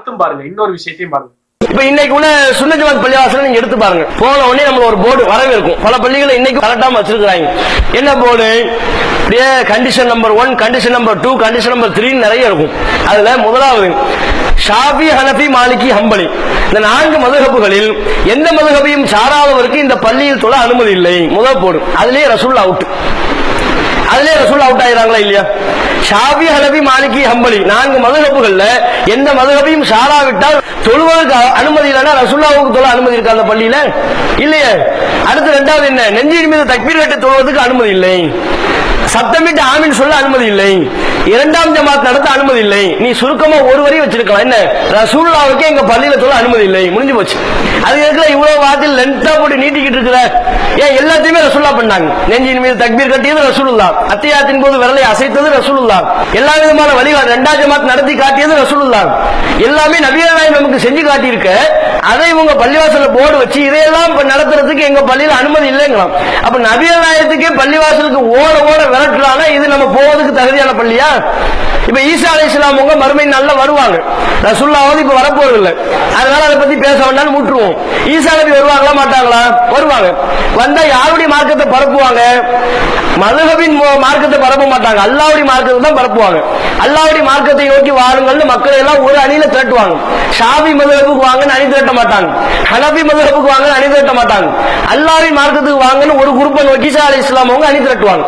அடுத்தும் பாருங்க. இன்னொரு விஷயத்தையும் பாருங்க. இப்ப இன்னைக்கு உள்ள சுன்ன ஜமாத் பள்ளிவாசல் நீங்க எடுத்து பாருங்க. போன உடனே நம்ம ஒரு போர்டு வரவே இருக்கும் பல பள்ளிகளை இன்னைக்கு கரெக்டாம வச்சிருக்கிறாங்க. என்ன போர்டு அப்படியே condition number one condition number two condition number three நிறைய இருக்கும். அதுல முதலாவது ஷாபி ஹனபி மாலிகி ஹம்பலி இந்த நான்கு மதுகப்புகளில் எந்த மதுகபையும் சாராதவருக்கு இந்த பள்ளியில் தொழ அனுமதி இல்லை. முதல் போர்டு அதுலயே ரசூல் அவுட் அதுலயே ரசூல் அவுட் ஆயிராங்களா இல்லையா? ஷாபி ஹலபி மாலிகி ஹம்பலி நான்கு மதுகப்புகள்ல எந்த மதுகபையும் சாராவிட்டால் தொழுவதற்கு அனுமதி இல்லைன்னா ரசுல்லாவுக்கு தொழ அனுமதி இருக்கா அந்த பள்ளியில? இல்லையே. அடுத்து ரெண்டாவது என்ன? நெஞ்சின் மீது தக்பீர் கட்டு தொழுவதற்கு அனுமதி இல்லை. சத்தமிட்டு ஆமீன் சொல்ல அனுமதி இல்லை. இரண்டாம் ஜமாத் நடத்த அனுமதி இல்லை நீ சுருக்கமா ஒரு வரி வச்சிருக்கலாம். என்ன? ரசூல்லாவுக்கே எங்க பள்ளியில சொல்ல அனுமதி இல்லை முடிஞ்சு போச்சு. அது இருக்கிற இவ்வளவு வார்த்தையில் லென்த்தா போட்டு நீட்டிக்கிட்டு இருக்கிற? ஏன் எல்லாத்தையுமே ரசூல்லா பண்ணாங்க. நெஞ்சின் மீது தக்பீர் கட்டியது ரசூலுல்லா. அத்தியாயத்தின் போது விரலை அசைத்தது ரசூலுல்லா. எல்லா விதமான வழிகாட்டு இரண்டாம் ஜமாத் நடத்தி காட்டியது ரசூலுல்லா. எல்லாமே நவீன நமக்கு செஞ்சு காட்டியிருக்க. அதை இவங்க பள்ளிவாசல போர்டு வச்சு இதையெல்லாம் நடத்துறதுக்கு எங்க பள்ளியில அனுமதி இல்லைங்களாம். அப்ப நவீன நாயத்துக்கே பள்ளிவாசலுக்கு ஓட ஓட விரட்டுறானா இது நம்ம போவதுக்கு தகுதியான பள்ளியா? இப்ப ஈசா அலி இஸ்லாம் உங்க மறுமை நல்லா வருவாங்க. ரசுல்லாவது இப்ப வரப்போறது இல்ல அதனால அதை பத்தி பேச வேண்டாம்னு விட்டுருவோம் ஈசா நபி வருவாங்களா மாட்டாங்களா? வருவாங்க. வந்தா யாருடைய மார்க்கத்தை பரப்புவாங்க? மதுகபின் மார்க்கத்தை பரப்ப மாட்டாங்க. அல்லாவுடைய மார்க்கத்தை தான் பரப்புவாங்க. அல்லாவுடைய மார்க்கத்தை நோக்கி வாருங்கள்னு மக்களை எல்லாம் ஒரு அணியில திரட்டுவாங்க. ஷாபி மதுஹபுக்கு வாங்கன்னு அணி திரட்ட மாட்டாங்க. ஹனபி மதுஹபுக்கு வாங்கன்னு அணி திரட்ட மாட்டாங்க. அல்லாவின் மார்க்கத்துக்கு வாங்கன்னு ஒரு குரூப்பை நோக்கி ஈசா இஸ்லாம் அவங்க அணி திரட்டுவாங்க.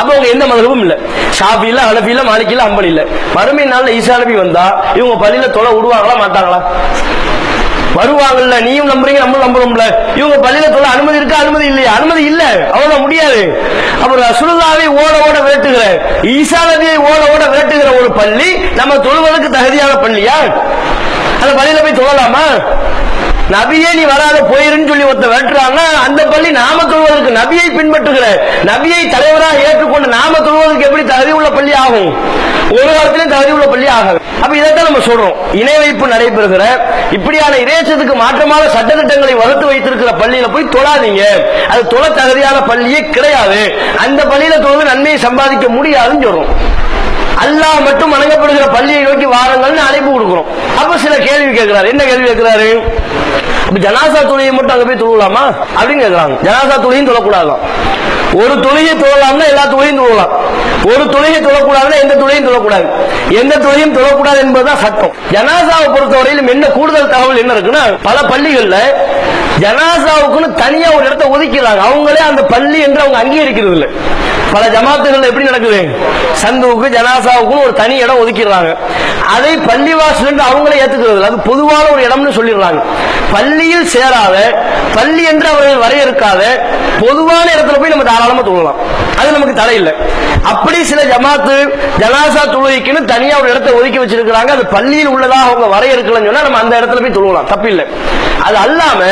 அப்ப அவங்க எந்த மதுஹபும் இல்ல. ஷாபி இல்ல ஹனபி இல்ல மாலிக் இல்ல அம்பல் இல்ல. மறுமை நாள்ல ஈசா நபி வந்தா இவங்க பள்ளியில தொலை விடுவாங்களா மாட்டாங்களா? வருவாங்கல்ல நீயும் நம்புறீங்க நம்மளும் நம்புறோம்ல இவங்க பள்ளியில சொல்ல அனுமதி இருக்கா அனுமதி இல்லையா? அனுமதி இல்ல. அவ்வளவு முடியாது. அப்புறம் ரசுல்லாவை ஓட ஓட விரட்டுகிற ஈசா நதியை ஓட ஓட விரட்டுகிற ஒரு பள்ளி நம்ம தொழுவதற்கு தகுதியான பள்ளியா? அந்த பள்ளியில போய் தொழலாமா? நபியே நீ வராத போயிருன்னு சொல்லி ஒருத்த வெட்டுறாங்க அந்த பள்ளி நாம தொழுவதற்கு நபியை பின்பற்றுகிற நபியை தலைவராக ஏற்றுக்கொண்டு நாம தொழுவதற்கு எப்படி தகுதி உள்ள பள்ளி ஆகும்? ஒரு காலத்திலும் தகுதி உள்ள பள்ளி ஆகாது. அப்ப இதைத்தான் நம்ம சொல்றோம். இணை வைப்பு நடைபெறுகிற இப்படியான இறைச்சத்துக்கு மாற்றமான சட்டத்திட்டங்களை வகுத்து வைத்திருக்கிற பள்ளியில போய் தொழாதீங்க. அது தொழ தகுதியான பள்ளியே கிடையாது. அந்த பள்ளியில தொழுது நன்மையை சம்பாதிக்க முடியாதுன்னு சொல்றோம். அல்லாஹ் மட்டும் வணங்கப்படுகிற பள்ளியை நோக்கி வாரங்கள்னு அழைப்பு கொடுக்குறோம். அப்ப சில கேள்வி கேட்கிறாரு. என்ன கேள்வி கேட்கிறாரு? ஜனாசா துணியை மட்டும் அங்க போய் தொழுவலாமா? அப்படின்னு கேட்கிறாங்க. ஜனாசா துணியும் தொழக்கூடாதான். ஒரு துணியை தொழலாம்னா எல்லா துணியும் தொழலாம். ஒரு துணையை தொழக்கூடாதுன்னா எந்த துணையும் தொழக்கூடாது எந்த தொழிலையும் தொழக்கூடாது என்பதுதான் சட்டம். ஜனாசாவை பொறுத்தவரையிலும் என்ன கூடுதல் தகவல் என்ன இருக்குன்னா பல பள்ளிகள்ல ஜனாசாவுக்குன்னு தனியா ஒரு இடத்தை ஒதுக்கிறாங்க அவங்களே அந்த பள்ளி என்று அவங்க அங்கீகரிக்கிறது இல்லை பல ஜமாத்துகள் எப்படி நடக்குது? சந்துவுக்கு ஜனாசாவுக்கும் ஒரு தனி இடம் ஒதுக்கிடுறாங்க. அதை பள்ளிவாசல் என்று அவங்களே ஏத்துக்கிறது அது பொதுவான ஒரு இடம்னு சொல்லிடுறாங்க. பள்ளியில் சேராத பள்ளி என்று அவர்கள் வரையறுக்காத பொதுவான இடத்துல போய் நம்ம தாராளமா தொழலாம். அது நமக்கு தடை இல்லை. அப்படி சில ஜமாத்து ஜனாசா தொழுகைக்குன்னு தனியா ஒரு இடத்தை ஒதுக்கி வச்சிருக்கிறாங்க. அது பள்ளியில் உள்ளதாக அவங்க வரையறுக்கலன்னு சொன்னா நம்ம அந்த இடத்துல போய் தொழுவலாம் தப்பில்லை அது அல்லாம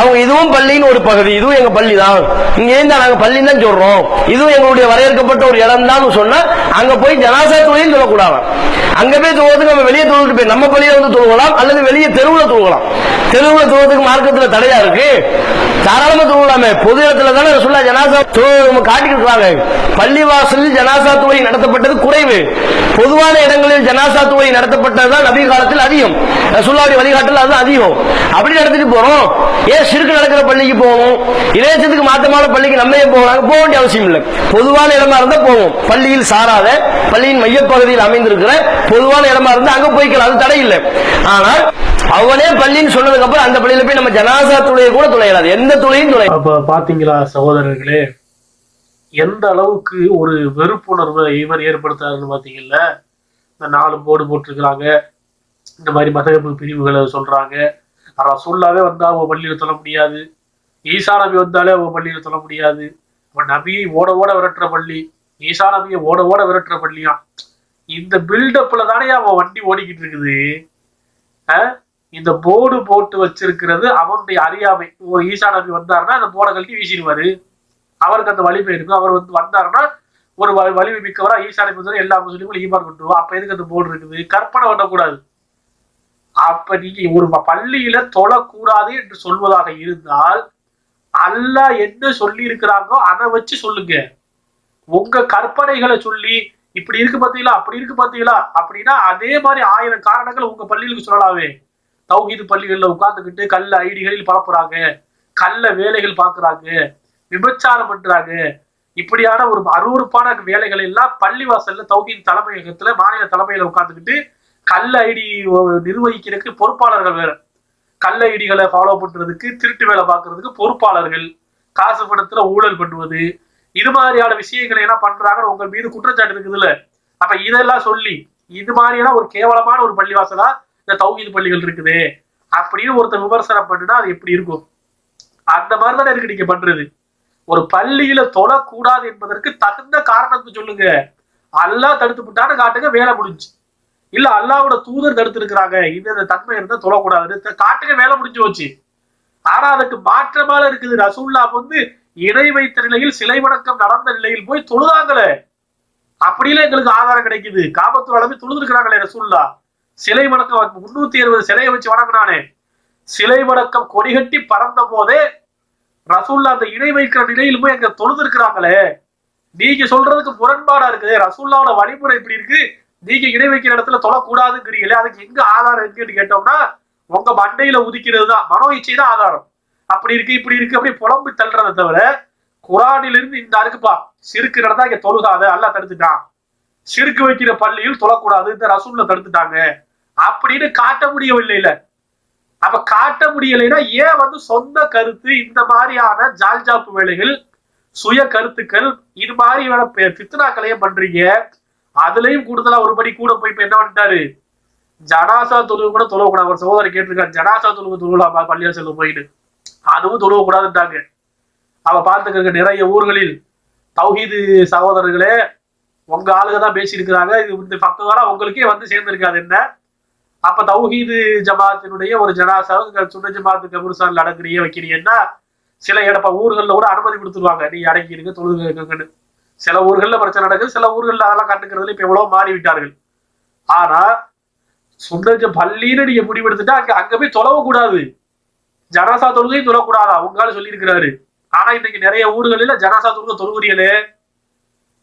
அவங்க இதுவும் பள்ளின்னு ஒரு பகுதி இதுவும் எங்க பள்ளி தான். இங்க இருந்தா நாங்க பள்ளி தான் சொல்றோம். இதுவும் எங்களுடைய வரையறுக்கப்பட்ட ஒரு இடம் தான் சொன்னா அங்க போய் ஜனாசா தொழில் சொல்லக்கூடாது. அங்க போய் தொழுவதுக்கு நம்ம வெளியே தொழுட்டு போய் நம்ம பள்ளியில வந்து தொழுகலாம் அல்லது வெளியே தெருவுல தொழுகலாம். தெருவுல தொழுவதுக்கு மார்க்கத்துல தடையா இருக்கு. தாராளமா தூங்கலாமே பொது இடத்துல தானே சொல்ல ஜனாசா தொழு- இருக்காங்க பள்ளி வாசலில் ஜனாசா தொழுகை நடத்தப்பட்டது குறைவு. பொதுவான இடங்களில் ஜனாசா தொழுகை நடத்தப்பட்டதுதான் நபி காலத்தில் அதிகம். ரசூலுல்லாஹி வழிகாட்டல் அது அதிகம். அப்படி நடத்திட்டு போறோம். ஏன் சிறுக்கு நடக்கிற பள்ளிக்கு போவோம் இளையச்சத்துக்கு மாற்றமான பள்ளிக்கு நம்ம ஏன் போகலாம் போக வேண்டிய அவசியம் இல்லை. பொதுவான இடமா இருந்தா போவோம். பள்ளியில் சாராத பள்ளியின் மையப்பகுதியில் அமைந்திருக்கிற பொதுவான இடமா இருந்தா அங்க போய்க்கலாம். அது தடை இல்லை. ஆனால் அவனே பள்ளின்னு சொன்னதுக்கு அப்புறம் அந்த பள்ளியில போய் நம்ம ஜனாசா துளைய கூட துளையலாது எந்த துளையும் துளை அப்ப பாத்தீங்களா சகோதரர்களே எந்த அளவுக்கு ஒரு வெறுப்புணர்வை இவர் ஏற்படுத்தாருன்னு பாத்தீங்கல்ல இந்த நாலு போர்டு போட்டிருக்கிறாங்க இந்த மாதிரி மதகப்பு பிரிவுகளை சொல்றாங்க. ரசூல்லாவே வந்தா அவங்க பள்ளியில சொல்ல முடியாது. ஈசா நபி வந்தாலே அவங்க பள்ளியில சொல்ல முடியாது. இப்ப நபியை ஓட ஓட விரட்டுற பள்ளி ஈசா நபியை ஓட ஓட விரட்டுற பள்ளியா? இந்த பில்டப்ல தானே அவன் வண்டி ஓடிக்கிட்டு இருக்குது. இந்த போர்டு போட்டு வச்சிருக்கிறது அவனுடைய அறியாமை. ஒரு ஈசா நபி வந்தாருன்னா அந்த போர்டை கழட்டி வீசிடுவாரு. அவருக்கு அந்த வலிமை இருக்கும் அவர் வந்து வந்தாருன்னா ஒரு வ- வலிமை மிக்கவரா ஈசா நபி வந்து எல்லா முஸ்லீமும் ஈமான் கொண்டுருவோம் அப்ப எதுக்கு அந்த போர்டு இருக்குது? கற்பனை பண்ணக்கூடாது. அப்ப நீங்க ஒரு பள்ளியில தொழக்கூடாது என்று சொல்வதாக இருந்தால் அல்லாஹ் என்ன சொல்லி இருக்கிறாங்களோ அதை வச்சு சொல்லுங்க. உங்க கற்பனைகளை சொல்லி இப்படி இருக்கு பாத்தீங்களா? அப்படி இருக்கு பாத்தீங்களா? அப்படின்னா அதே மாதிரி ஆயிரம் காரணங்கள் உங்க பள்ளிகளுக்கு சொல்லலாமே. தௌஹீது பள்ளிகளில் உட்கார்ந்துக்கிட்டு கல்ல ஐடிகளில் பரப்புறாங்க. கல்ல வேலைகள் பார்க்குறாங்க விபச்சாரம் பண்றாங்க. இப்படியான ஒரு அருவறுப்பான வேலைகள் எல்லாம் பள்ளிவாசல்ல தௌஹீத் தலைமையகத்துல மாநில தலைமையில உட்கார்ந்துக்கிட்டு கல்ல ஐடி நிர்வகிக்கிறதுக்கு பொறுப்பாளர்கள் வேற. கள்ள ஐடிகளை ஃபாலோ பண்றதுக்கு திருட்டு வேலை பார்க்கறதுக்கு பொறுப்பாளர்கள். காசு பணத்துல ஊழல் பண்ணுவது. இது மாதிரியான விஷயங்களை என்ன பண்றாங்கன்னு உங்க மீது குற்றச்சாட்டு இருக்குதுல்ல. அப்ப இதெல்லாம் சொல்லி இது மாதிரியான ஒரு கேவலமான ஒரு பள்ளிவாசலா இந்த தௌஹீது பள்ளிகள் இருக்குது அப்படின்னு ஒருத்தர் விமர்சனம் பண்ணுனா அது எப்படி இருக்கும்? அந்த மாதிரி தானே இருக்கு நீங்க பண்றது. ஒரு பள்ளியில தொழக்கூடாது என்பதற்கு தகுந்த காரணத்தை சொல்லுங்க. அல்லாஹ் தடுத்து விட்டான்னு காட்டுங்க வேலை முடிஞ்சு. இல்ல அல்லாவோட தூதர் தடுத்து இருக்கிறாங்க இந்த தன்மை இருந்தா தொழக்கூடாதுன்னு காட்டுங்க வேலை முடிஞ்சு வச்சு ஆனா அதுக்கு மாற்றமால இருக்குது. ரசூல்லா வந்து இணை வைத்த நிலையில் சிலை வணக்கம் நடந்த நிலையில் போய் தொழுதாங்களே. அப்படிலாம் எங்களுக்கு ஆதாரம் கிடைக்குது. காபத்து அளவு தொழுதுருக்கிறாங்களே ரசூல்லா சிலை வணக்கம் முன்னூத்தி அறுபது சிலையை வச்சு வணங்கினானே சிலை வணக்கம் கொடிகட்டி பறந்த போதே ரசூல்லா அந்த இணை வைக்கிற நிலையில் போய் அங்க தொழுது இருக்கிறாங்களே நீங்க சொல்றதுக்கு முரண்பாடா இருக்குது. ரசூல்லாவோட வழிமுறை இப்படி இருக்கு. நீங்க இணை வைக்கிற இடத்துல தொழக்கூடாதுங்கிறீங்களே. அதுக்கு எங்க ஆதாரம் இருக்குன்னு கேட்டோம்னா உங்க மண்டையில உதிக்கிறது தான். மனோ இச்சை தான் ஆதாரம். அப்படி இருக்கு இப்படி இருக்கு அப்படி புலம்பு தள்ளுறதை தவிர குரானிலிருந்து இந்த இருக்குப்பா சிறுக்கு நடந்தா இங்க தொழுகாத. அல்ல தடுத்துட்டான். சிறுக்கு வைக்கிற பள்ளியில் தொழக்கூடாது இந்த ரசூல்ல தடுத்துட்டாங்க. அப்படின்னு காட்ட முடியவில்லை இல்ல அப்ப காட்ட முடியலைன்னா ஏன் வந்து சொந்த கருத்து இந்த மாதிரியான ஜால்ஜாப்பு வேலைகள் சுய கருத்துக்கள் இது மாதிரியான பித்னாக்களையும் பண்றீங்க. அதுலயும் கூடுதலா ஒரு படி கூட போய் இப்ப என்ன பண்ணிட்டாரு? ஜனாசா தொழுவு கூட தொழக்கூடாது. ஒரு சகோதரர் கேட்டிருக்காரு ஜனாசா தொழுவு தொழுவலாம் பள்ளியா செல்லும் போயிட்டு. அதுவும் தொழுவ கூடாதுட்டாங்க அவ பார்த்துக்க நிறைய ஊர்களில் தௌஹீது சகோதரர்களே உங்க ஆளுங்க தான் பேசியிருக்கிறாங்க. இது இந்த பத்து வாரம் உங்களுக்கே வந்து சேர்ந்திருக்காது என்ன? அப்ப தௌஹீது ஜமாத்தினுடைய ஒரு ஜனாசாவை சுண்ண ஜமாத்து கபுர்சான் அடங்குறிய வைக்கிறீங்கன்னா சில இடப்ப ஊர்கள்ல கூட அனுமதி கொடுத்துருவாங்க. நீ அடக்கிடுங்க தொழுதுங்கன்னு சில ஊர்கள்ல பிரச்சனை நடக்குது சில ஊர்கள்ல அதெல்லாம் கண்டுக்கிறதுல இப்ப எவ்வளவு மாறி விட்டார்கள் ஆனா சுண்ண பள்ளின்னு நீங்க முடிவெடுத்துட்டா அங்க அங்க போய் தொலைவ கூடாது ஜனாசா தொழுகையும் தொழக்கூடாதா? உங்களால சொல்லியிருக்கிறாரு. ஆனா இன்னைக்கு நிறைய ஊர்களில் ஜனாசா தொழுகை தொழுகிறீங்களே.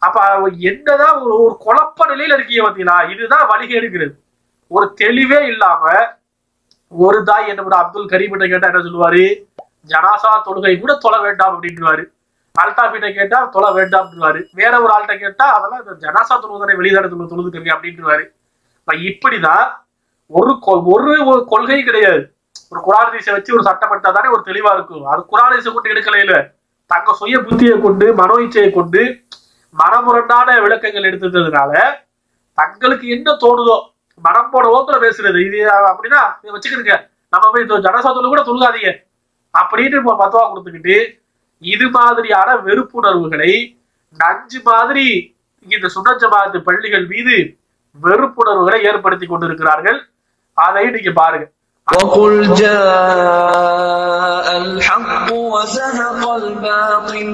அப்ப என்னதான் ஒரு ஒரு குழப்ப நிலையில இருக்கீங்க பாத்தீங்களா? இதுதான் வழிகேடுகிறது ஒரு தெளிவே இல்லாம ஒரு தாய் என்ன அப்துல் கரீம் கேட்டா என்ன சொல்லுவாரு? ஜனாசா தொழுகை கூட தொலை வேண்டாம் அப்படின்றாரு அல்தாஃபிட்ட கேட்டா தொலை வேண்டாம்ன்றாரு வேற ஒரு ஆள்கிட்ட கேட்டா அதெல்லாம் இந்த ஜனாசா தொழுகை வெளிநாடு தொழுதுக்கிறீங்க அப்படின்றாரு இப்படிதான் ஒரு ஒரு ஒரு கொள்கை கிடையாது. ஒரு குரானதீசை வச்சு ஒரு சட்டம் எடுத்தா தானே ஒரு தெளிவா இருக்கும். அது குரானதீசை கொண்டு எடுக்கலையில தங்க சுய புத்தியை கொண்டு மனோ இச்சையை கொண்டு மனமுரண்டான விளக்கங்கள் எடுத்துட்டதுனால தங்களுக்கு என்ன தோணுதோ மனம் போன ஓத்துல பேசுறது இது அப்படின்னா வச்சுக்கிடுங்க நம்ம போய் ஜனசாத்துல கூட தொழுகாதீங்க அப்படின்னு மத்துவா கொடுத்துக்கிட்டு இது மாதிரியான வெறுப்புணர்வுகளை நஞ்சு மாதிரி இந்த சுனஞ்சமாத்து பள்ளிகள் மீது வெறுப்புணர்வுகளை ஏற்படுத்தி கொண்டிருக்கிறார்கள் அதை நீங்க பாருங்க وقل جاء الحق وزهق الباطل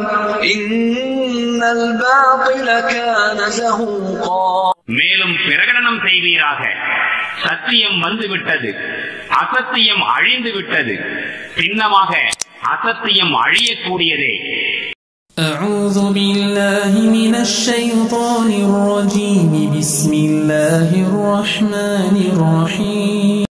إن الباطل كان زهوقا மேலும் பிரகடனம் செய்வீராக சத்தியம் வந்துவிட்டது அசத்தியம் அழிந்து விட்டது சின்னமாக அசத்தியம் அழியக்கூடியதே أعوذ بالله من الشيطان الرجيم بسم الله الرحمن الرحيم